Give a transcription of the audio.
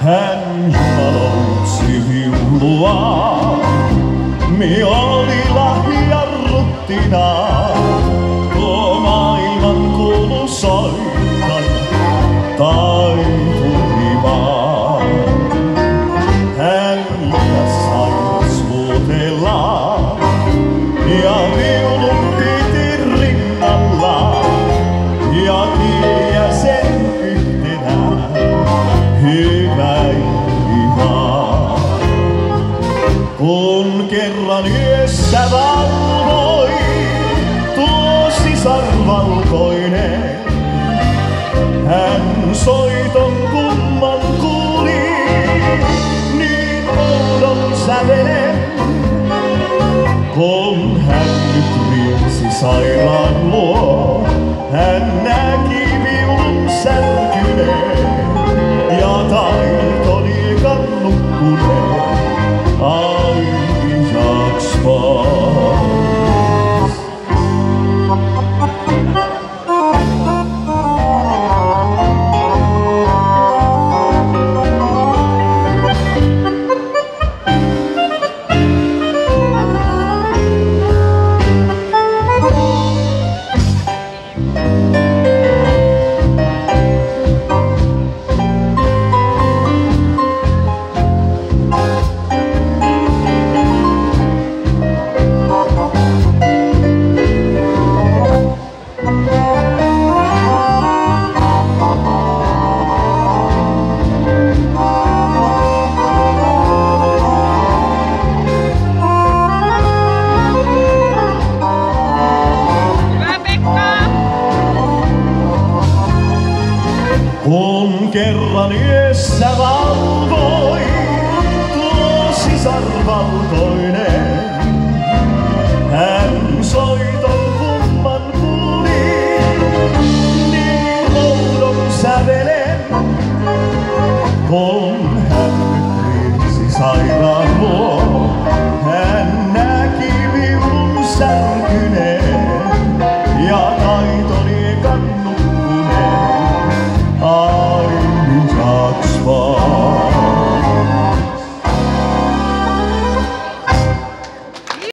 Hän jumaloutti viulua, mi oli lahjarruttina. Tuo Kun kerran yössä valvoi tuo sisar valkoinen, hän soiton kumman kuuli, niin oudon sävelen. Kun hän nyt riensi sairaan luo, hän näki Kun kerran yössä valvoi tuo sisar valtoinen, hän soiton kumman kuuli, niin oudon sävelen. Kun hän kriisi sairaan luo, hän näki minun särkyneen.